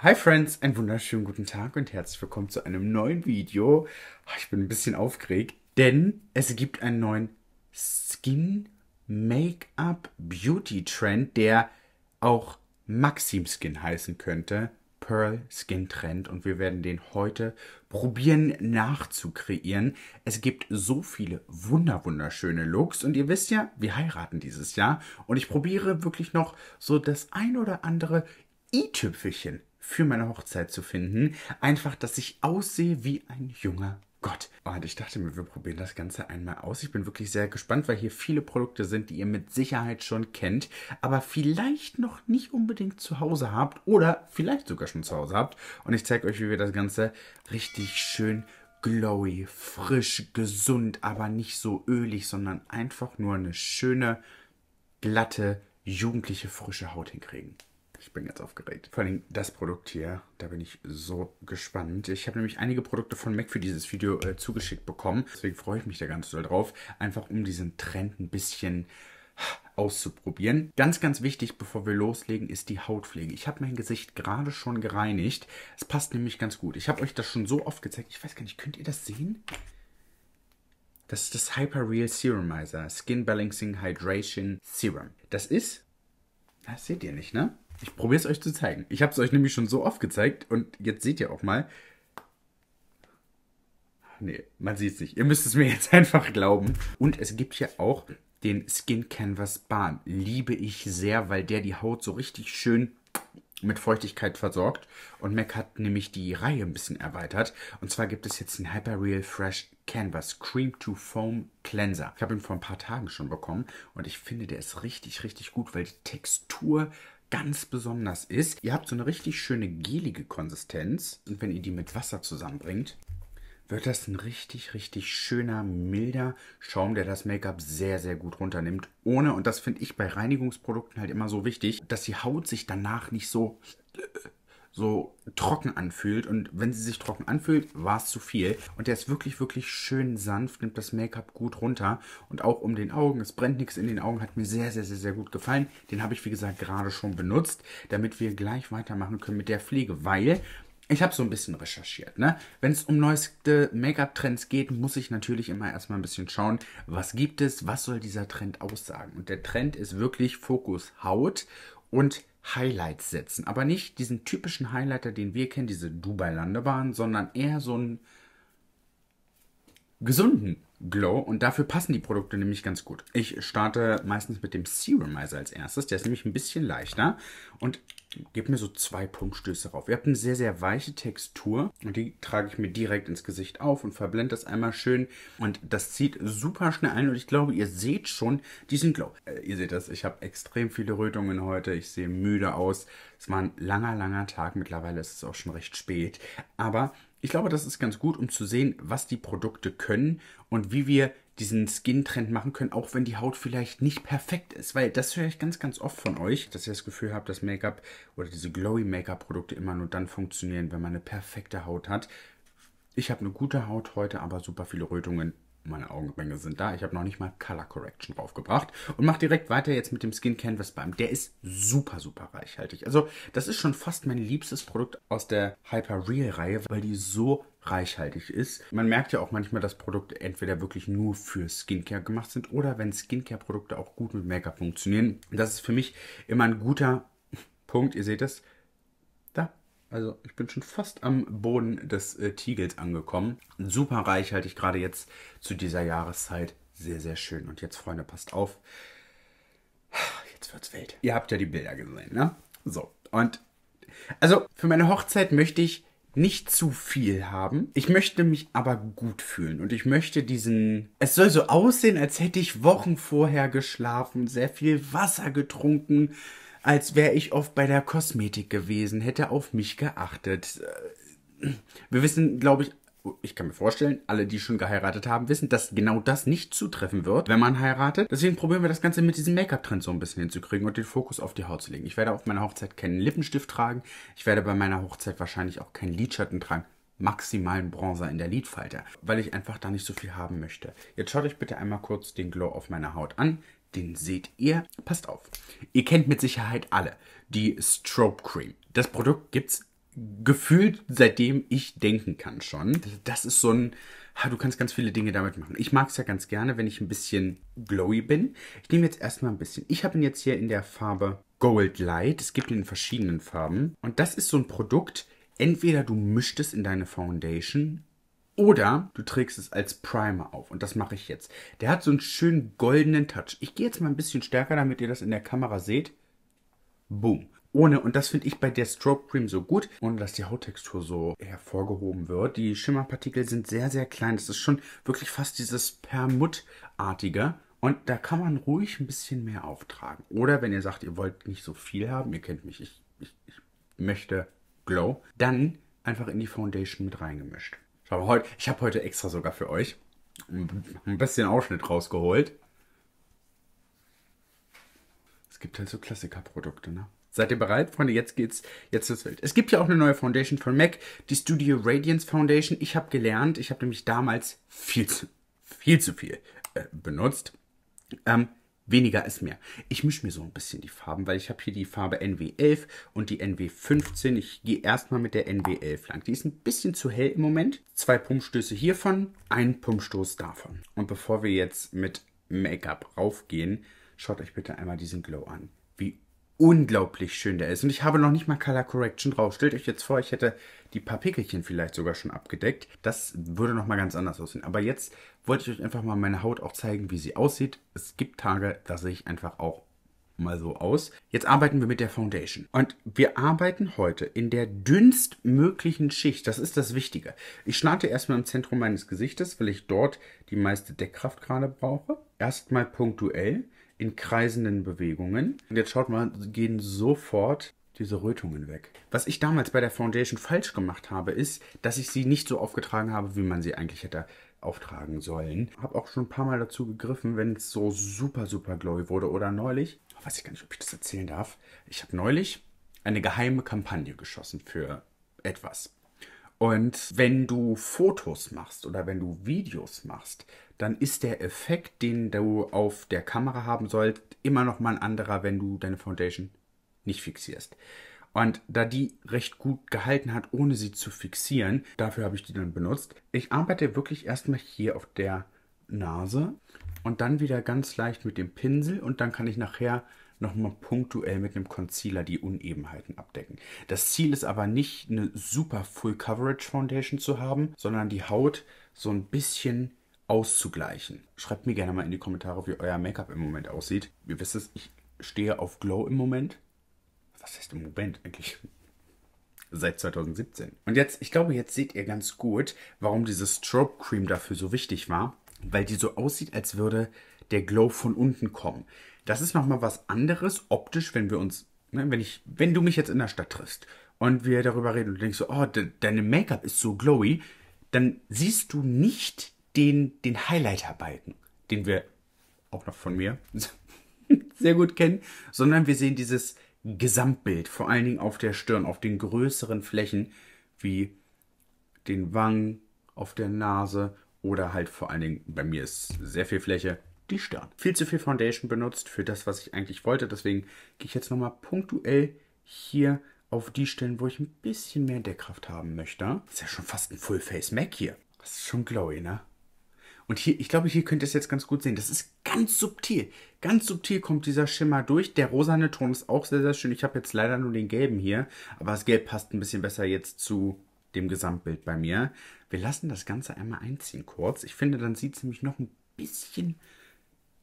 Hi Friends, einen wunderschönen guten Tag und herzlich willkommen zu einem neuen Video. Ich bin ein bisschen aufgeregt, denn es gibt einen neuen Skin Make-up Beauty Trend, der auch Maxim Skin heißen könnte. Pearl Skin Trend und wir werden den heute probieren nachzukreieren. Es gibt so viele wunder wunderschöne Looks und ihr wisst ja, wir heiraten dieses Jahr und ich probiere wirklich noch so das ein oder andere i-Tüpfelchen für meine Hochzeit zu finden. Einfach, dass ich aussehe wie ein junger Gott. Und ich dachte mir, wir probieren das Ganze einmal aus. Ich bin wirklich sehr gespannt, weil hier viele Produkte sind, die ihr mit Sicherheit schon kennt, aber vielleicht noch nicht unbedingt zu Hause habt oder vielleicht sogar schon zu Hause habt. Und ich zeige euch, wie wir das Ganze richtig schön glowy, frisch, gesund, aber nicht so ölig, sondern einfach nur eine schöne, glatte, jugendliche, frische Haut hinkriegen. Ich bin ganz aufgeregt. Vor allem das Produkt hier, da bin ich so gespannt. Ich habe nämlich einige Produkte von MAC für dieses Video äh, zugeschickt bekommen. Deswegen freue ich mich da ganz doll drauf. Einfach um diesen Trend ein bisschen auszuprobieren. Ganz, ganz wichtig, bevor wir loslegen, ist die Hautpflege. Ich habe mein Gesicht gerade schon gereinigt. Es passt nämlich ganz gut. Ich habe euch das schon so oft gezeigt. Ich weiß gar nicht, könnt ihr das sehen? Das ist das Hyper Real Serumizer Skin Balancing Hydration Serum. Das ist, das seht ihr nicht, ne? Ich probiere es euch zu zeigen. Ich habe es euch nämlich schon so oft gezeigt und jetzt seht ihr auch mal. Nee, man sieht es nicht. Ihr müsst es mir jetzt einfach glauben. Und es gibt ja auch den Skin Canvas Balm. Liebe ich sehr, weil der die Haut so richtig schön mit Feuchtigkeit versorgt. Und MAC hat nämlich die Reihe ein bisschen erweitert. Und zwar gibt es jetzt den Hyper Real Fresh Canvas Cream to Foam Cleanser. Ich habe ihn vor ein paar Tagen schon bekommen und ich finde, der ist richtig, richtig gut, weil die Textur ganz besonders ist, ihr habt so eine richtig schöne gelige Konsistenz und wenn ihr die mit Wasser zusammenbringt, wird das ein richtig, richtig schöner, milder Schaum, der das Make-up sehr, sehr gut runternimmt. Ohne, und das finde ich bei Reinigungsprodukten halt immer so wichtig, dass die Haut sich danach nicht so so trocken anfühlt. Und wenn sie sich trocken anfühlt, war es zu viel. Und der ist wirklich, wirklich schön sanft, nimmt das Make-up gut runter. Und auch um den Augen, es brennt nichts in den Augen, hat mir sehr, sehr, sehr, sehr gut gefallen. Den habe ich, wie gesagt, gerade schon benutzt, damit wir gleich weitermachen können mit der Pflege. Weil ich habe so ein bisschen recherchiert. Ne? Wenn es um neueste Make-up-Trends geht, muss ich natürlich immer erstmal ein bisschen schauen, was gibt es, was soll dieser Trend aussagen. Und der Trend ist wirklich Fokus Haut und Highlights setzen. Aber nicht diesen typischen Highlighter, den wir kennen, diese Dubai-Landebahn, sondern eher so einen gesunden Glow und dafür passen die Produkte nämlich ganz gut. Ich starte meistens mit dem Serumizer als erstes, der ist nämlich ein bisschen leichter und gebe mir so zwei Punktstöße drauf. Ihr habt eine sehr, sehr weiche Textur und die trage ich mir direkt ins Gesicht auf und verblende das einmal schön und das zieht super schnell ein und ich glaube, ihr seht schon diesen Glow. Äh, ihr seht das, ich habe extrem viele Rötungen heute, ich sehe müde aus. Es war ein langer, langer Tag, mittlerweile ist es auch schon recht spät, aber ich glaube, das ist ganz gut, um zu sehen, was die Produkte können und wie wir diesen Skin-Trend machen können, auch wenn die Haut vielleicht nicht perfekt ist. Weil das höre ich ganz, ganz oft von euch, dass ihr das Gefühl habt, dass Make-up oder diese glowy Make-up-Produkte immer nur dann funktionieren, wenn man eine perfekte Haut hat. Ich habe eine gute Haut heute, aber super viele Rötungen meine Augenringe sind da. Ich habe noch nicht mal Color Correction draufgebracht. Und mache direkt weiter jetzt mit dem Skin Canvas Balm. Der ist super, super reichhaltig. Also das ist schon fast mein liebstes Produkt aus der Hyper Real Reihe, weil die so reichhaltig ist. Man merkt ja auch manchmal, dass Produkte entweder wirklich nur für Skincare gemacht sind oder wenn Skincare-Produkte auch gut mit Make-up funktionieren. Das ist für mich immer ein guter Punkt. Ihr seht es, also ich bin schon fast am Boden des äh, Tiegels angekommen. Super reichhaltig, gerade jetzt zu dieser Jahreszeit. Sehr, sehr schön. Und jetzt, Freunde, passt auf. Jetzt wird's wild. Ihr habt ja die Bilder gesehen, ne? So. Und also für meine Hochzeit möchte ich nicht zu viel haben. Ich möchte mich aber gut fühlen und ich möchte diesen. Es soll so aussehen, als hätte ich Wochen vorher geschlafen, sehr viel Wasser getrunken, als wäre ich oft bei der Kosmetik gewesen, hätte auf mich geachtet. Äh, wir wissen, glaube ich, ich kann mir vorstellen, alle, die schon geheiratet haben, wissen, dass genau das nicht zutreffen wird, wenn man heiratet. Deswegen probieren wir das Ganze mit diesem Make-up-Trend so ein bisschen hinzukriegen und den Fokus auf die Haut zu legen. Ich werde auf meiner Hochzeit keinen Lippenstift tragen. Ich werde bei meiner Hochzeit wahrscheinlich auch keinen Lidschatten tragen. Maximalen Bronzer in der Lidfalte, weil ich einfach da nicht so viel haben möchte. Jetzt schaut euch bitte einmal kurz den Glow auf meiner Haut an den seht ihr. Passt auf. Ihr kennt mit Sicherheit alle die Strobe Cream. Das Produkt gibt es gefühlt seitdem ich denken kann schon. Das ist so ein, du kannst ganz viele Dinge damit machen. Ich mag es ja ganz gerne, wenn ich ein bisschen glowy bin. Ich nehme jetzt erstmal ein bisschen. Ich habe ihn jetzt hier in der Farbe Gold Light. Es gibt ihn in verschiedenen Farben. Und das ist so ein Produkt, entweder du mischst es in deine Foundation oder du trägst es als Primer auf. Und das mache ich jetzt. Der hat so einen schönen goldenen Touch. Ich gehe jetzt mal ein bisschen stärker, damit ihr das in der Kamera seht. Boom. Ohne, und das finde ich bei der Strobe Cream so gut, ohne dass die Hauttextur so hervorgehoben wird. Die Schimmerpartikel sind sehr, sehr klein. Das ist schon wirklich fast dieses Permuttartige. Und da kann man ruhig ein bisschen mehr auftragen. Oder wenn ihr sagt, ihr wollt nicht so viel haben, ihr kennt mich, ich, ich, ich möchte Glow, dann einfach in die Foundation mit reingemischt. Schau mal, ich habe heute extra sogar für euch ein bisschen Ausschnitt rausgeholt. Es gibt halt so Klassikerprodukte, ne? Seid ihr bereit, Freunde? Jetzt geht's, jetzt ist wild. Es gibt ja auch eine neue Foundation von MAC, die Studio Radiance Foundation. Ich habe gelernt, ich habe nämlich damals viel zu, viel zu viel äh, benutzt. Ähm, weniger ist mehr. Ich mische mir so ein bisschen die Farben, weil ich habe hier die Farbe NW11 und die NW15. Ich gehe erstmal mit der NW11 lang. Die ist ein bisschen zu hell im Moment. Zwei Pumpstöße hiervon, ein Pumpstoß davon. Und bevor wir jetzt mit Make-up raufgehen, schaut euch bitte einmal diesen Glow an. Wie unglaublich schön der ist. Und ich habe noch nicht mal Color Correction drauf. Stellt euch jetzt vor, ich hätte die paar Pickelchen vielleicht sogar schon abgedeckt. Das würde nochmal ganz anders aussehen. Aber jetzt wollte ich euch einfach mal meine Haut auch zeigen, wie sie aussieht. Es gibt Tage, da sehe ich einfach auch mal so aus. Jetzt arbeiten wir mit der Foundation. Und wir arbeiten heute in der dünnstmöglichen Schicht. Das ist das Wichtige. Ich starte erstmal im Zentrum meines Gesichtes, weil ich dort die meiste Deckkraft gerade brauche. Erstmal punktuell in kreisenden Bewegungen. Und jetzt schaut mal, gehen sofort diese Rötungen weg. Was ich damals bei der Foundation falsch gemacht habe, ist, dass ich sie nicht so aufgetragen habe, wie man sie eigentlich hätte auftragen sollen. Habe auch schon ein paar Mal dazu gegriffen, wenn es so super, super glowy wurde. Oder neulich, weiß ich gar nicht, ob ich das erzählen darf. Ich habe neulich eine geheime Kampagne geschossen für etwas. Und wenn du Fotos machst oder wenn du Videos machst, dann ist der Effekt, den du auf der Kamera haben sollst, immer noch mal ein anderer, wenn du deine Foundation nicht fixierst. Und da die recht gut gehalten hat, ohne sie zu fixieren, dafür habe ich die dann benutzt. Ich arbeite wirklich erstmal hier auf der Nase und dann wieder ganz leicht mit dem Pinsel und dann kann ich nachher nochmal punktuell mit einem Concealer die Unebenheiten abdecken. Das Ziel ist aber nicht eine super Full Coverage Foundation zu haben, sondern die Haut so ein bisschen auszugleichen. Schreibt mir gerne mal in die Kommentare, wie euer Make-up im Moment aussieht. Ihr wisst es, ich stehe auf Glow im Moment. Was heißt im Moment eigentlich? Seit 2017. Und jetzt, ich glaube, jetzt seht ihr ganz gut, warum diese Strobe Cream dafür so wichtig war. Weil die so aussieht, als würde der Glow von unten kommen. Das ist nochmal was anderes optisch, wenn wir uns, ne, wenn ich, wenn du mich jetzt in der Stadt triffst und wir darüber reden und denkst so, oh, de, deine Make-up ist so glowy, dann siehst du nicht den, den Highlighter-Balken, den wir auch noch von mir sehr gut kennen, sondern wir sehen dieses Gesamtbild, vor allen Dingen auf der Stirn, auf den größeren Flächen wie den Wangen, auf der Nase oder halt vor allen Dingen, bei mir ist sehr viel Fläche, die Stirn. Viel zu viel Foundation benutzt für das, was ich eigentlich wollte. Deswegen gehe ich jetzt nochmal punktuell hier auf die Stellen, wo ich ein bisschen mehr Deckkraft haben möchte. ist ja schon fast ein Full Face Mac hier. Das ist schon glowy, ne? Und hier, ich glaube, hier könnt ihr es jetzt ganz gut sehen. Das ist ganz subtil. Ganz subtil kommt dieser Schimmer durch. Der rosane Ton ist auch sehr, sehr schön. Ich habe jetzt leider nur den gelben hier. Aber das Gelb passt ein bisschen besser jetzt zu dem Gesamtbild bei mir. Wir lassen das Ganze einmal einziehen kurz. Ich finde, dann sieht es nämlich noch ein bisschen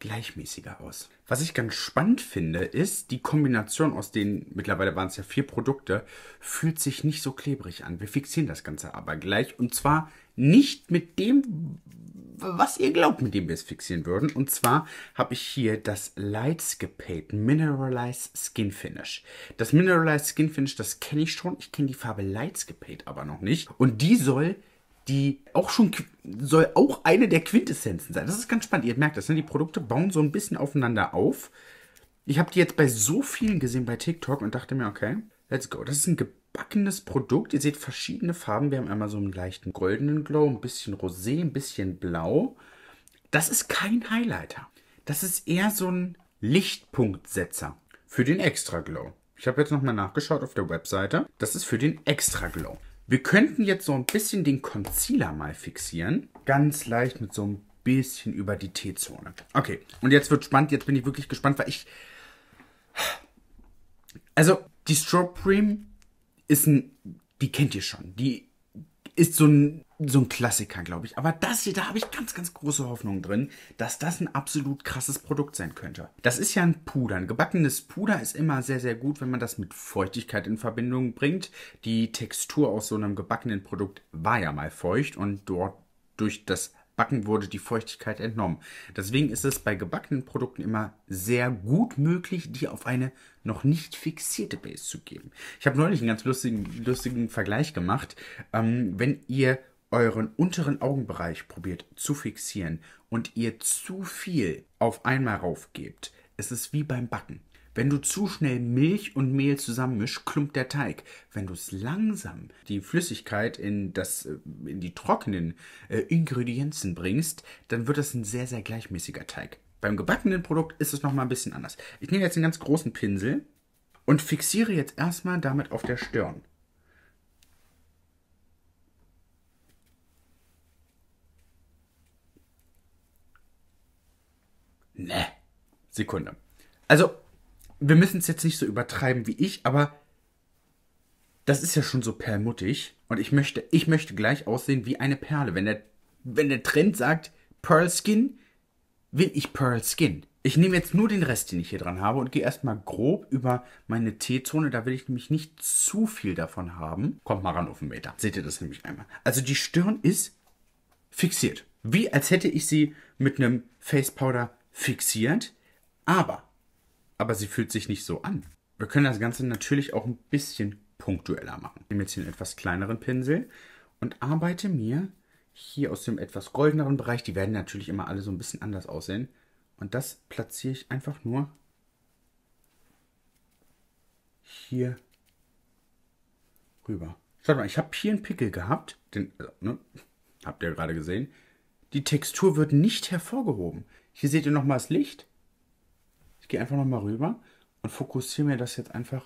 gleichmäßiger aus. Was ich ganz spannend finde, ist, die Kombination aus den, mittlerweile waren es ja vier Produkte, fühlt sich nicht so klebrig an. Wir fixieren das Ganze aber gleich. Und zwar nicht mit dem, was ihr glaubt, mit dem wir es fixieren würden. Und zwar habe ich hier das Lightscapade Mineralized Skin Finish. Das Mineralized Skin Finish, das kenne ich schon. Ich kenne die Farbe Lightscapade aber noch nicht. Und die soll die auch schon soll auch eine der Quintessenzen sein. Das ist ganz spannend. Ihr merkt das, ne? die Produkte bauen so ein bisschen aufeinander auf. Ich habe die jetzt bei so vielen gesehen bei TikTok und dachte mir, okay, let's go. Das ist ein gebackenes Produkt. Ihr seht verschiedene Farben. Wir haben einmal so einen leichten goldenen Glow, ein bisschen rosé, ein bisschen blau. Das ist kein Highlighter. Das ist eher so ein Lichtpunktsetzer für den Extra Glow. Ich habe jetzt nochmal nachgeschaut auf der Webseite. Das ist für den Extra Glow. Wir könnten jetzt so ein bisschen den Concealer mal fixieren. Ganz leicht mit so einem bisschen über die T-Zone. Okay, und jetzt wird spannend. Jetzt bin ich wirklich gespannt, weil ich... Also, die Strobe Cream ist ein... Die kennt ihr schon. Die ist so ein, so ein Klassiker, glaube ich. Aber das hier, da habe ich ganz, ganz große Hoffnung drin, dass das ein absolut krasses Produkt sein könnte. Das ist ja ein Puder. Ein gebackenes Puder ist immer sehr, sehr gut, wenn man das mit Feuchtigkeit in Verbindung bringt. Die Textur aus so einem gebackenen Produkt war ja mal feucht und dort durch das Backen wurde die Feuchtigkeit entnommen. Deswegen ist es bei gebackenen Produkten immer sehr gut möglich, die auf eine noch nicht fixierte Base zu geben. Ich habe neulich einen ganz lustigen, lustigen Vergleich gemacht. Ähm, wenn ihr euren unteren Augenbereich probiert zu fixieren und ihr zu viel auf einmal raufgebt, ist es wie beim Backen. Wenn du zu schnell Milch und Mehl zusammenmischst, klumpt der Teig. Wenn du es langsam die Flüssigkeit in, das, äh, in die trockenen äh, Ingredienzen bringst, dann wird das ein sehr, sehr gleichmäßiger Teig. Beim gebackenen Produkt ist es nochmal ein bisschen anders. Ich nehme jetzt einen ganz großen Pinsel und fixiere jetzt erstmal damit auf der Stirn. Ne. Sekunde. Also, wir müssen es jetzt nicht so übertreiben wie ich, aber das ist ja schon so perlmuttig. Und ich möchte, ich möchte gleich aussehen wie eine Perle. Wenn der, wenn der Trend sagt Pearl Skin, will ich Pearl Skin. Ich nehme jetzt nur den Rest, den ich hier dran habe und gehe erstmal grob über meine T-Zone. Da will ich nämlich nicht zu viel davon haben. Kommt mal ran auf den Meter. Seht ihr das nämlich einmal. Also die Stirn ist fixiert. Wie als hätte ich sie mit einem Face Powder fixiert. Aber aber sie fühlt sich nicht so an. Wir können das Ganze natürlich auch ein bisschen punktueller machen. Ich nehme jetzt hier einen etwas kleineren Pinsel und arbeite mir hier aus dem etwas goldeneren Bereich, die werden natürlich immer alle so ein bisschen anders aussehen, und das platziere ich einfach nur hier rüber. Schaut mal, ich habe hier einen Pickel gehabt, den, also, ne, habt ihr gerade gesehen. Die Textur wird nicht hervorgehoben. Hier seht ihr nochmal das Licht gehe einfach nochmal rüber und fokussiere mir das jetzt einfach.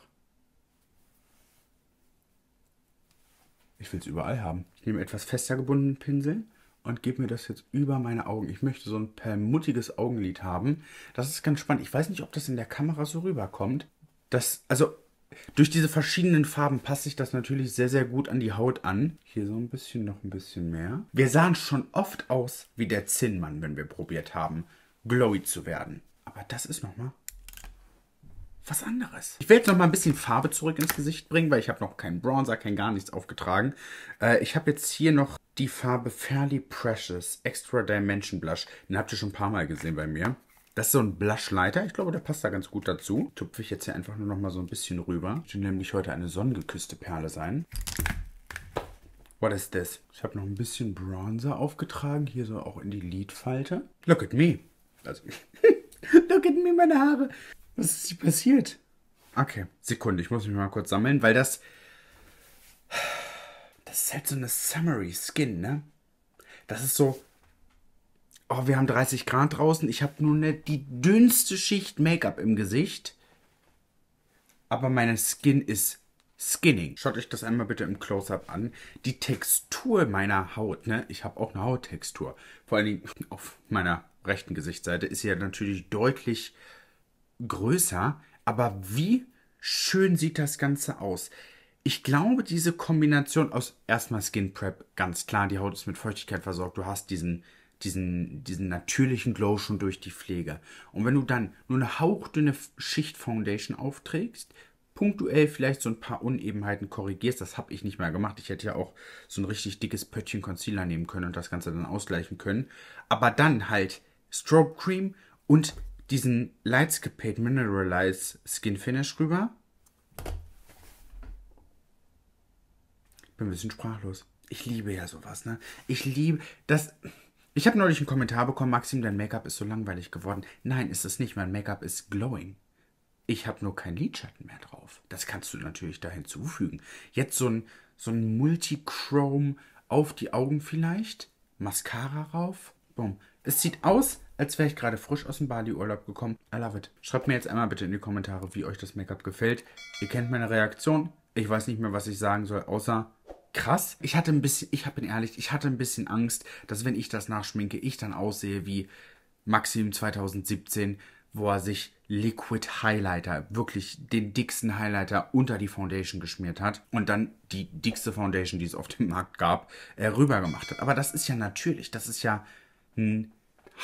Ich will es überall haben. Ich nehme etwas fester gebundenen Pinsel und gebe mir das jetzt über meine Augen. Ich möchte so ein permuttiges Augenlid haben. Das ist ganz spannend. Ich weiß nicht, ob das in der Kamera so rüberkommt. Das, also durch diese verschiedenen Farben passt sich das natürlich sehr, sehr gut an die Haut an. Hier so ein bisschen, noch ein bisschen mehr. Wir sahen schon oft aus wie der Zinnmann, wenn wir probiert haben, glowy zu werden. Aber das ist nochmal was anderes. Ich will jetzt nochmal ein bisschen Farbe zurück ins Gesicht bringen, weil ich habe noch keinen Bronzer, kein gar nichts aufgetragen. Äh, ich habe jetzt hier noch die Farbe Fairly Precious Extra Dimension Blush. Den habt ihr schon ein paar Mal gesehen bei mir. Das ist so ein Blushleiter. Ich glaube, der passt da ganz gut dazu. Tupfe ich jetzt hier einfach nur noch mal so ein bisschen rüber. Das wird nämlich heute eine sonnengeküsste Perle sein. What is this? Ich habe noch ein bisschen Bronzer aufgetragen. Hier so auch in die Lidfalte. Look at me. Also, look at me, meine Haare. Was ist hier passiert? Okay, Sekunde, ich muss mich mal kurz sammeln, weil das. Das ist halt so eine Summary Skin, ne? Das ist so. Oh, wir haben 30 Grad draußen. Ich habe nur ne, die dünnste Schicht Make-up im Gesicht. Aber meine Skin ist skinning. Schaut euch das einmal bitte im Close-Up an. Die Textur meiner Haut, ne? Ich habe auch eine Hauttextur. Vor allen Dingen auf meiner rechten Gesichtsseite ist sie ja natürlich deutlich größer, aber wie schön sieht das Ganze aus. Ich glaube, diese Kombination aus erstmal Skin Prep, ganz klar, die Haut ist mit Feuchtigkeit versorgt, du hast diesen, diesen, diesen natürlichen Glow schon durch die Pflege. Und wenn du dann nur eine hauchdünne Schicht Foundation aufträgst, punktuell vielleicht so ein paar Unebenheiten korrigierst, das habe ich nicht mehr gemacht. Ich hätte ja auch so ein richtig dickes Pöttchen Concealer nehmen können und das Ganze dann ausgleichen können. Aber dann halt Strobe Cream und diesen Lightscapade Mineralize Skin Finish rüber. Bin ein bisschen sprachlos. Ich liebe ja sowas, ne? Ich liebe das. Ich habe neulich einen Kommentar bekommen, Maxim, dein Make-up ist so langweilig geworden. Nein, ist es nicht. Mein Make-up ist glowing. Ich habe nur keinen Lidschatten mehr drauf. Das kannst du natürlich da hinzufügen. Jetzt so ein, so ein Multichrome auf die Augen vielleicht. Mascara rauf. Boom. Es sieht aus, als wäre ich gerade frisch aus dem Bali-Urlaub gekommen. I love it. Schreibt mir jetzt einmal bitte in die Kommentare, wie euch das Make-up gefällt. Ihr kennt meine Reaktion. Ich weiß nicht mehr, was ich sagen soll, außer krass. Ich hatte ein bisschen, ich bin ehrlich, ich hatte ein bisschen Angst, dass wenn ich das nachschminke, ich dann aussehe wie Maxim 2017, wo er sich Liquid Highlighter, wirklich den dicksten Highlighter unter die Foundation geschmiert hat und dann die dickste Foundation, die es auf dem Markt gab, äh, rüber gemacht hat. Aber das ist ja natürlich, das ist ja ein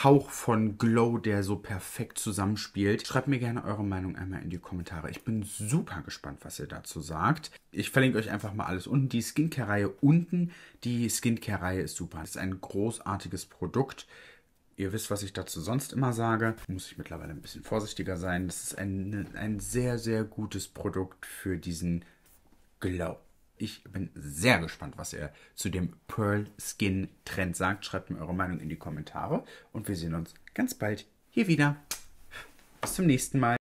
Hauch von Glow, der so perfekt zusammenspielt. Schreibt mir gerne eure Meinung einmal in die Kommentare. Ich bin super gespannt, was ihr dazu sagt. Ich verlinke euch einfach mal alles unten. Die Skincare-Reihe unten. Die Skincare-Reihe ist super. Das ist ein großartiges Produkt. Ihr wisst, was ich dazu sonst immer sage. Muss ich mittlerweile ein bisschen vorsichtiger sein. Das ist ein, ein sehr, sehr gutes Produkt für diesen Glow. Ich bin sehr gespannt, was ihr zu dem Pearl Skin Trend sagt. Schreibt mir eure Meinung in die Kommentare und wir sehen uns ganz bald hier wieder. Bis zum nächsten Mal.